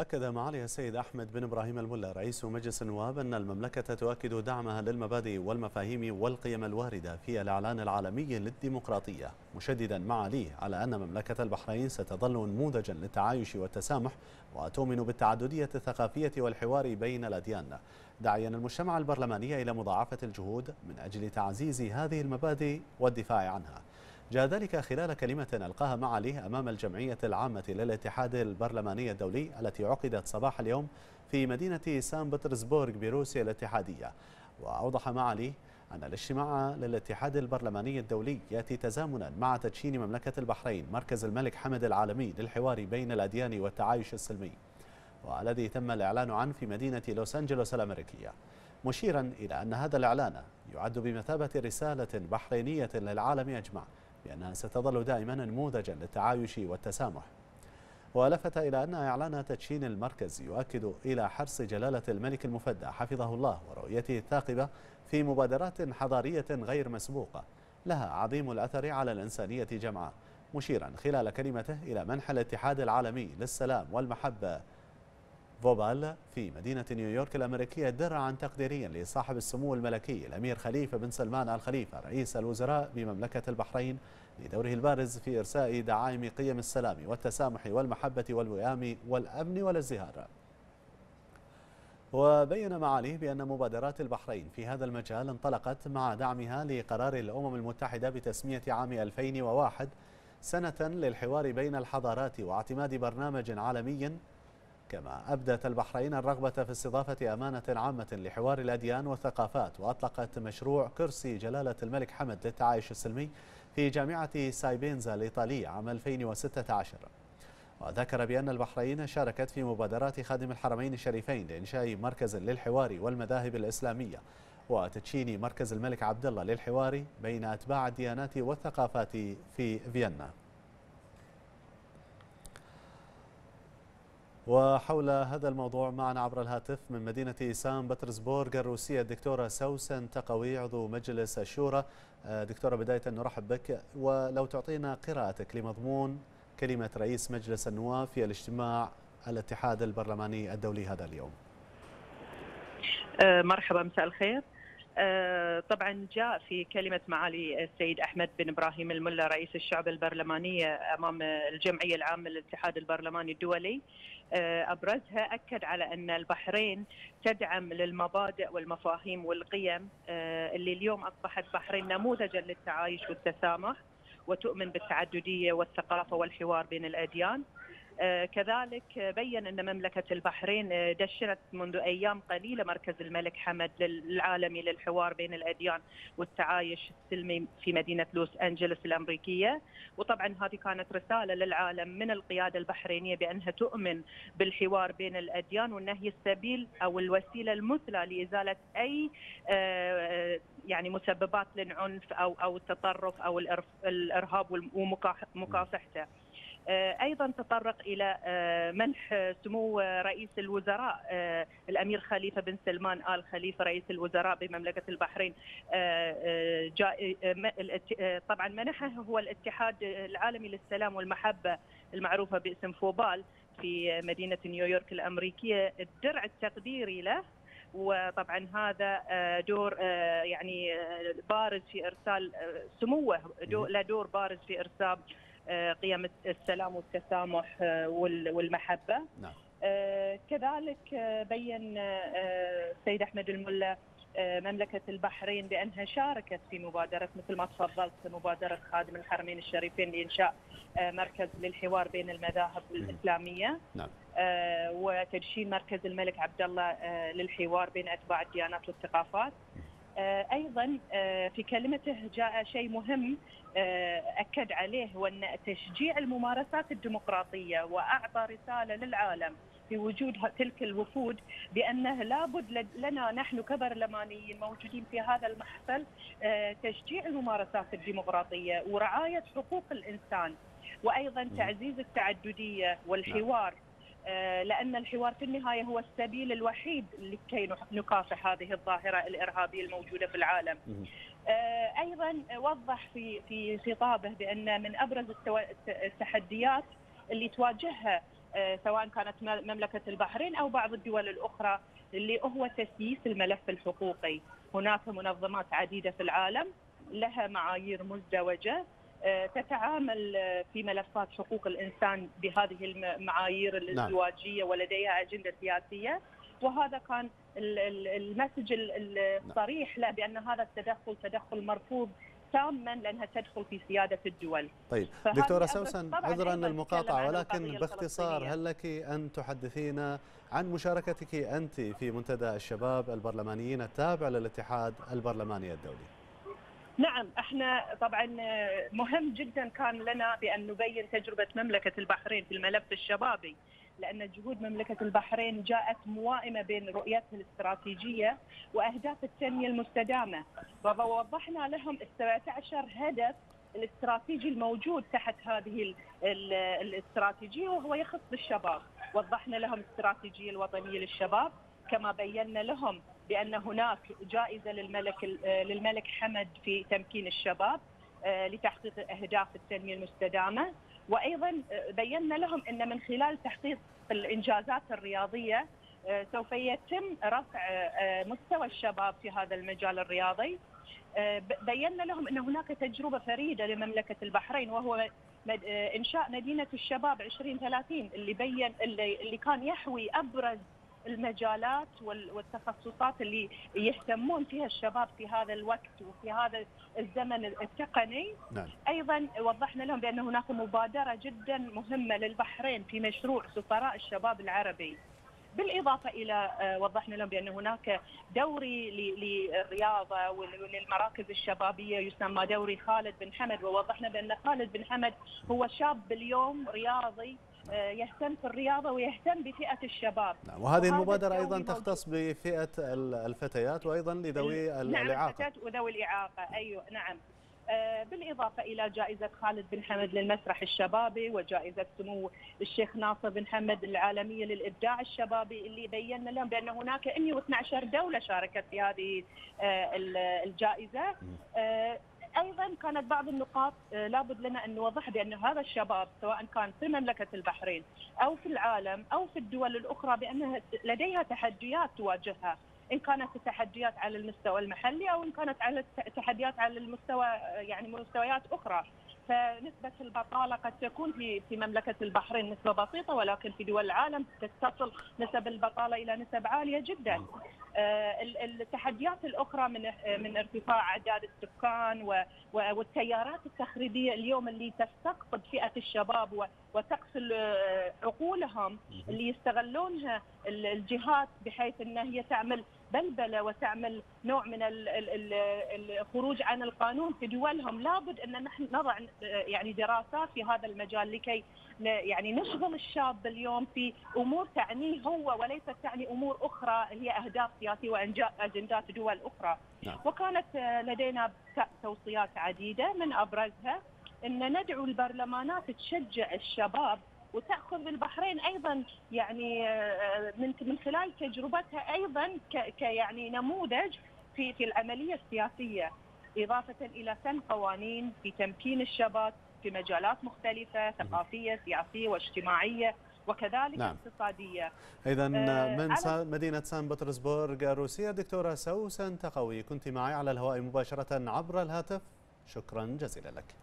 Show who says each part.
Speaker 1: أكد معالي السيد أحمد بن إبراهيم الملا رئيس مجلس النواب أن المملكة تؤكد دعمها للمبادئ والمفاهيم والقيم الواردة في الإعلان العالمي للديمقراطية مشددا معاليه على أن مملكة البحرين ستظل نموذجا للتعايش والتسامح وتؤمن بالتعددية الثقافية والحوار بين الأديان. داعيا المجتمع البرلماني إلى مضاعفة الجهود من أجل تعزيز هذه المبادئ والدفاع عنها. جاء ذلك خلال كلمة ألقاها معاليه أمام الجمعية العامة للاتحاد البرلماني الدولي التي عقدت صباح اليوم في مدينة سان بطرسبورغ بروسيا الاتحادية. وأوضح معاليه أن الاجتماع للاتحاد البرلماني الدولي يأتي تزامنا مع تدشين مملكة البحرين مركز الملك حمد العالمي للحوار بين الأديان والتعايش السلمي. والذي تم الإعلان عنه في مدينة لوس أنجلوس الأمريكية. مشيرا إلى أن هذا الإعلان يعد بمثابة رسالة بحرينية للعالم أجمع. بأنها ستظل دائما نموذجا للتعايش والتسامح. ولفت إلى أن إعلان تدشين المركز يؤكد إلى حرص جلالة الملك المفدى حفظه الله ورؤيته الثاقبة في مبادرات حضارية غير مسبوقة. لها عظيم الأثر على الإنسانية جمعاء مشيرا خلال كلمته إلى منح الاتحاد العالمي للسلام والمحبة. فوبال في مدينة نيويورك الأمريكية درعا تقديريا لصاحب السمو الملكي الأمير خليفة بن سلمان آل خليفة رئيس الوزراء بمملكة البحرين لدوره البارز في إرساء دعائم قيم السلام والتسامح والمحبة والوئام والأمن والازدهار. وبين معاليه بأن مبادرات البحرين في هذا المجال انطلقت مع دعمها لقرار الأمم المتحدة بتسمية عام 2001 سنة للحوار بين الحضارات واعتماد برنامج عالمي كما أبدت البحرين الرغبة في استضافة أمانة عامة لحوار الأديان والثقافات وأطلقت مشروع كرسي جلالة الملك حمد للتعايش السلمي في جامعة سايبينزا الإيطالية عام 2016 وذكر بأن البحرين شاركت في مبادرات خادم الحرمين الشريفين لإنشاء مركز للحوار والمذاهب الإسلامية وتدشين مركز الملك عبد الله للحوار بين أتباع الديانات والثقافات في فيينا. وحول هذا الموضوع معنا عبر الهاتف من مدينة سان بطرسبورغ الروسية الدكتورة سوسن تقوي عضو مجلس الشورى آه، دكتورة بداية نرحب بك. ولو تعطينا قراءتك لمضمون كلمة رئيس مجلس النواب في الاجتماع الاتحاد البرلماني الدولي هذا اليوم.
Speaker 2: آه، مرحبا مساء الخير. طبعا جاء في كلمة معالي السيد أحمد بن إبراهيم الملا رئيس الشعب البرلمانية أمام الجمعية العامة للاتحاد البرلماني الدولي. آه، أبرزها أكد على أن البحرين تدعم للمبادئ والمفاهيم والقيم آه، اللي اليوم أصبحت بحرين نموذجا للتعايش والتسامح وتؤمن بالتعددية والثقافة والحوار بين الأديان. آه، كذلك بين أن مملكة البحرين آه، دشنت منذ أيام قليلة مركز الملك حمد العالمي للحوار بين الأديان والتعايش السلمي في مدينة لوس أنجلوس الأمريكية وطبعا هذه كانت رسالة للعالم من القيادة البحرينية بأنها تؤمن بالحوار بين الأديان وانه هي السبيل أو الوسيلة المثلى لإزالة أي آه، يعني مسببات للعنف أو أو التطرف أو الإرهاب ومكافحته. آه، أيضا تطرق إلى آه، منح سمو رئيس الوزراء آه، الأمير خليفة بن سلمان آل خليفة رئيس الوزراء بمملكة البحرين. طبعا منحه هو الاتحاد العالمي للسلام والمحبة المعروفة باسم فوبال في مدينة نيويورك الأمريكية. الدرع التقديري له وطبعا هذا دور يعني بارز في إرسال سموه له دور بارز في إرسال قيم السلام والتسامح آه، والمحبة نعم. آه، كذلك بين السيد أحمد الملا مملكة البحرين بأنها شاركت في مبادرة مثل ما تفضلت مبادرة خادم الحرمين الشريفين لإنشاء مركز للحوار بين المذاهب الإسلامية نعم. وتدشين مركز الملك عبد الله للحوار بين أتباع الديانات والثقافات آه، أيضا آه، في كلمته جاء شيء مهم آه، أكد عليه هو ان تشجيع الممارسات الديمقراطية وأعطى رسالة للعالم في وجود تلك الوفود بأنه لابد لنا نحن كبرلمانيين موجودين في هذا المحفل تشجيع الممارسات الديمقراطية ورعاية حقوق الإنسان وأيضا تعزيز التعددية والحوار آه، لأن الحوار في النهاية هو السبيل الوحيد لكي نكافح هذه الظاهرة الإرهابية الموجودة في العالم. آه، أيضا وضح في في خطابه بأن من أبرز التحديات اللي تواجهها سواء كانت مملكة البحرين أو بعض الدول الأخرى اللي هو تسييس الملف الحقوقي، هناك منظمات عديدة في العالم لها معايير مزدوجة. تتعامل في ملفات حقوق الإنسان بهذه المعايير الازدواجيه ولديها أجندة سياسية وهذا كان المسج الصريح له بأن هذا التدخل تدخل مرفوض تاما لأنها تدخل في سيادة الدول.
Speaker 1: طيب دكتورة سوسن عذرا المقاطعة ولكن باختصار هل لك أن تحدثينا عن مشاركتك أنت في منتدى الشباب البرلمانيين التابع للاتحاد البرلماني الدولي؟
Speaker 2: نعم إحنا طبعا مهم جدا كان لنا بأن نبين تجربة مملكة البحرين في الملف الشبابي لأن جهود مملكة البحرين جاءت موائمة بين رؤيتها الاستراتيجية واهداف التنمية المستدامة. ووضحنا لهم ال 17 هدف الاستراتيجي الموجود تحت هذه الاستراتيجية وهو يخص الشباب. وضحنا لهم الاستراتيجيه الوطنية للشباب كما بينا لهم بأن هناك جائزة للملك للملك حمد في تمكين الشباب لتحقيق أهداف التنمية المستدامة. وأيضا بينا لهم أن من خلال تحقيق الإنجازات الرياضية سوف يتم رفع مستوى الشباب في هذا المجال الرياضي. بينا لهم أن هناك تجربة فريدة لمملكة البحرين وهو إنشاء مدينة الشباب 2030 اللي بين اللي, اللي كان يحوي أبرز المجالات والتخصصات اللي يهتمون فيها الشباب في هذا الوقت وفي هذا الزمن التقني نعم. أيضا وضحنا لهم بأن هناك مبادرة جدا مهمة للبحرين في مشروع سفراء الشباب العربي بالإضافة إلى وضحنا لهم بأن هناك دوري للرياضة وللمراكز الشبابية يسمى دوري خالد بن حمد ووضحنا بأن خالد بن حمد هو شاب اليوم رياضي يهتم في الرياضة ويهتم بفئة الشباب.
Speaker 1: نعم وهذه المبادرة أيضا تختص بفئة الفتيات وأيضا لذوي
Speaker 2: نعم
Speaker 1: الإعاقة.
Speaker 2: الفتيات وذوي الإعاقة. أيوة نعم. بالإضافة إلى جائزة خالد بن حمد للمسرح الشبابي وجائزة سمو الشيخ ناصر بن حمد العالمية للإبداع الشبابي اللي بينا لهم بأن هناك 112 دولة شاركت في هذه الجائزة. أيضا كانت بعض النقاط لابد لنا أن نوضح بأن هذا الشباب سواء كان في مملكة البحرين أو في العالم أو في الدول الأخرى بانها لديها تحديات تواجهها إن كانت التحديات على المستوى المحلي أو إن كانت على التحديات على المستوى يعني مستويات أخرى فنسبة البطالة قد تكون في في مملكة البحرين نسبة بسيطة ولكن في دول العالم تصل نسب البطالة إلى نسب عالية جدا. التحديات الأخرى من من ارتفاع أعداد السكان والتيارات التخريبية اليوم اللي تستقطب فئة الشباب وتقتل عقولهم اللي يستغلونها الجهات بحيث أنها هي تعمل بلبلة وتعمل نوع من الخروج عن القانون في دولهم. لابد أن نحن نضع يعني دراسات في هذا المجال لكي يعني نشغل الشاب اليوم في أمور تعنيه هو وليست تعني أمور أخرى هي أهداف سياسية واجندات دول أخرى. نعم. وكانت لدينا توصيات عديدة. من أبرزها أن ندعو البرلمانات تشجع الشباب وتأخذ البحرين أيضا يعني من من خلال تجربتها أيضا ك يعني نموذج في في العملية السياسية إضافة إلى سن قوانين في تمكين الشباب في مجالات مختلفة ثقافية سياسية واجتماعية وكذلك نعم. اقتصادية.
Speaker 1: اذا من سا مدينة سان بطرسبورغ الروسيه دكتورة سوسن تقوي كنت معي على الهواء مباشرة عبر الهاتف شكرا جزيلا لك.